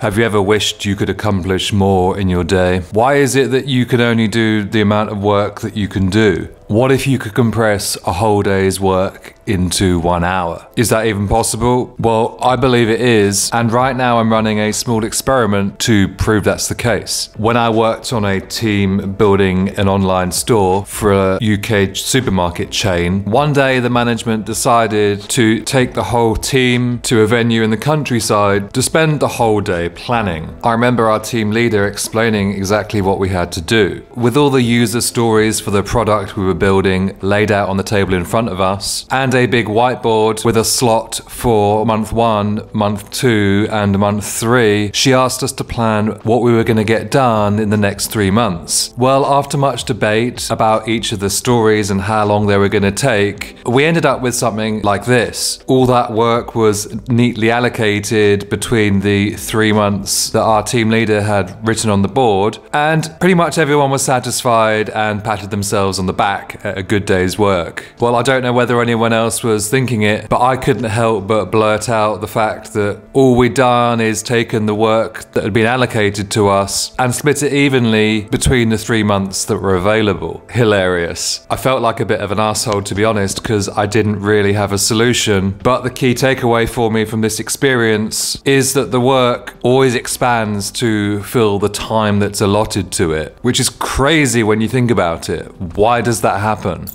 Have you ever wished you could accomplish more in your day? Why is it that you can only do the amount of work that you can do? What if you could compress a whole day's work into one hour? Is that even possible? Well, I believe it is, and right now I'm running a small experiment to prove that's the case. When I worked on a team building an online store for a UK supermarket chain, one day the management decided to take the whole team to a venue in the countryside to spend the whole day planning. I remember our team leader explaining exactly what we had to do. With all the user stories for the product we were building laid out on the table in front of us, and a big whiteboard with a slot for month one, month two, and month three, she asked us to plan what we were going to get done in the next three months. Well, after much debate about each of the stories and how long they were going to take, we ended up with something like this. All that work was neatly allocated between the three months that our team leader had written on the board, and pretty much everyone was satisfied and patted themselves on the back at a good day's work. Well, I don't know whether anyone else was thinking it, but I couldn't help but blurt out the fact that all we'd done is taken the work that had been allocated to us and split it evenly between the three months that were available. Hilarious. I felt like a bit of an asshole to be honest, because I didn't really have a solution. But the key takeaway for me from this experience is that the work always expands to fill the time that's allotted to it, which is crazy when you think about it. Why does that happen?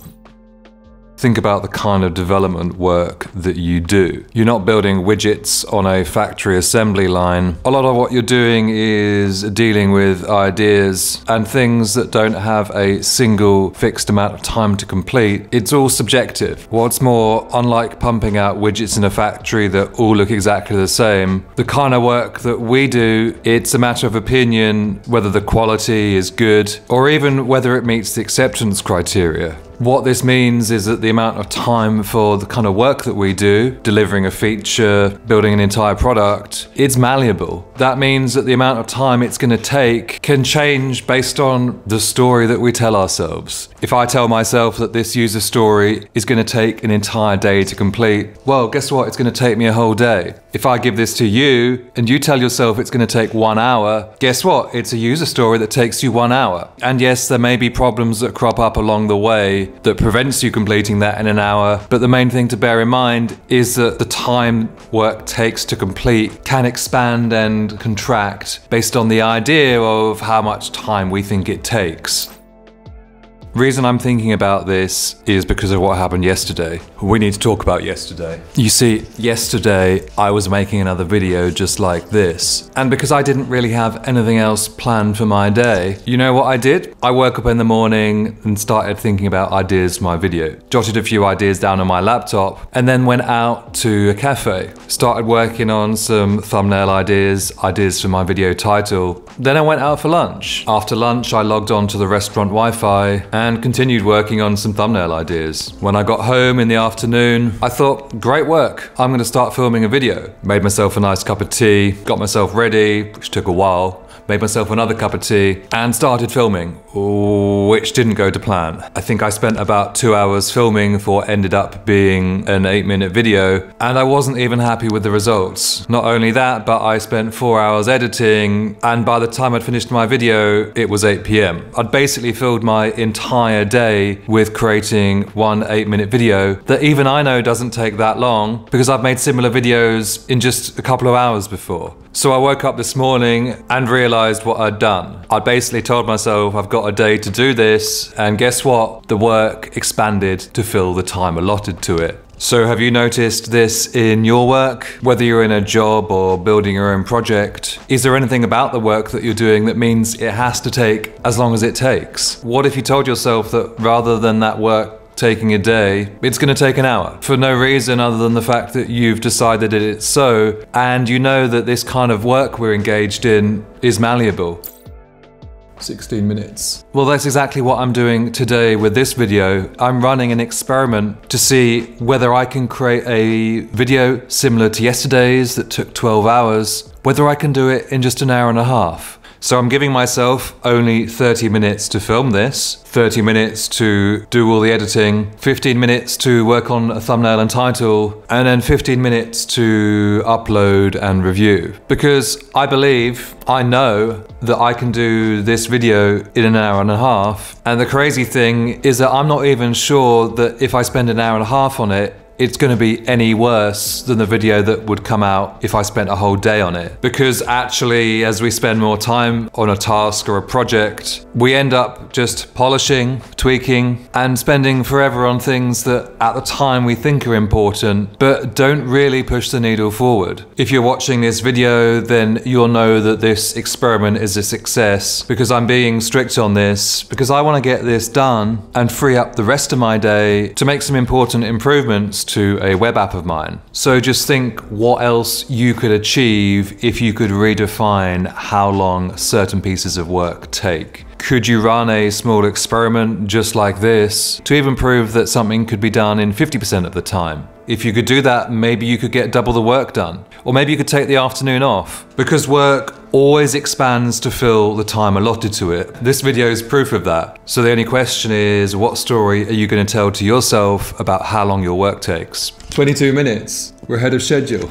Think about the kind of development work that you do. You're not building widgets on a factory assembly line. A lot of what you're doing is dealing with ideas and things that don't have a single fixed amount of time to complete. It's all subjective. What's more, unlike pumping out widgets in a factory that all look exactly the same, the kind of work that we do, it's a matter of opinion whether the quality is good or even whether it meets the acceptance criteria. What this means is that the amount of time for the kind of work that we do, delivering a feature, building an entire product, it's malleable. That means that the amount of time it's going to take can change based on the story that we tell ourselves. If I tell myself that this user story is going to take an entire day to complete, well, guess what? It's going to take me a whole day. If I give this to you and you tell yourself it's going to take one hour, guess what? It's a user story that takes you one hour. And yes, there may be problems that crop up along the way that prevents you completing that in an hour. But the main thing to bear in mind is that the time work takes to complete can expand and contract based on the idea of how much time we think it takes. Reason I'm thinking about this is because of what happened yesterday. We need to talk about yesterday. You see, yesterday I was making another video just like this. And because I didn't really have anything else planned for my day, you know what I did? I woke up in the morning and started thinking about ideas for my video. Jotted a few ideas down on my laptop and then went out to a cafe. Started working on some thumbnail ideas, ideas for my video title. Then I went out for lunch. After lunch I logged on to the restaurant Wi-Fi and continued working on some thumbnail ideas. When I got home in the afternoon, I thought, great work, I'm gonna start filming a video. Made myself a nice cup of tea, got myself ready, which took a while, made myself another cup of tea, and started filming, which didn't go to plan. I think I spent about two hours filming for ended up being an eight minute video, and I wasn't even happy with the results. Not only that, but I spent four hours editing, and by the time I'd finished my video, it was 8 pm. I'd basically filled my entire day with creating one eight minute video that even I know doesn't take that long because I've made similar videos in just a couple of hours before. So I woke up this morning and realized what I'd done. I basically told myself I've got a day to do this, and guess what? The work expanded to fill the time allotted to it. So, have you noticed this in your work? Whether you're in a job or building your own project, is there anything about the work that you're doing that means it has to take as long as it takes? What if you told yourself that rather than that work taking a day, it's going to take an hour for no reason other than the fact that you've decided it's so, and you know that this kind of work we're engaged in is malleable. 16 minutes. Well, that's exactly what I'm doing today with this video. I'm running an experiment to see whether I can create a video similar to yesterday's that took 12 hours, whether I can do it in just an hour and a half. So I'm giving myself only 30 minutes to film this, 30 minutes to do all the editing, 15 minutes to work on a thumbnail and title, and then 15 minutes to upload and review. Because I believe, I know that I can do this video in an hour and a half. And the crazy thing is that I'm not even sure that if I spend an hour and a half on it, it's going to be any worse than the video that would come out if I spent a whole day on it. Because actually, as we spend more time on a task or a project, we end up just polishing, tweaking, and spending forever on things that at the time we think are important, but don't really push the needle forward. If you're watching this video, then you'll know that this experiment is a success because I'm being strict on this, because I want to get this done and free up the rest of my day to make some important improvements to a web app of mine. So just think what else you could achieve if you could redefine how long certain pieces of work take. Could you run a small experiment just like this to even prove that something could be done in 50% of the time? If you could do that, maybe you could get double the work done. Or maybe you could take the afternoon off. Because work always expands to fill the time allotted to it. This video is proof of that. So the only question is, what story are you going to tell to yourself about how long your work takes? 22 minutes. We're ahead of schedule.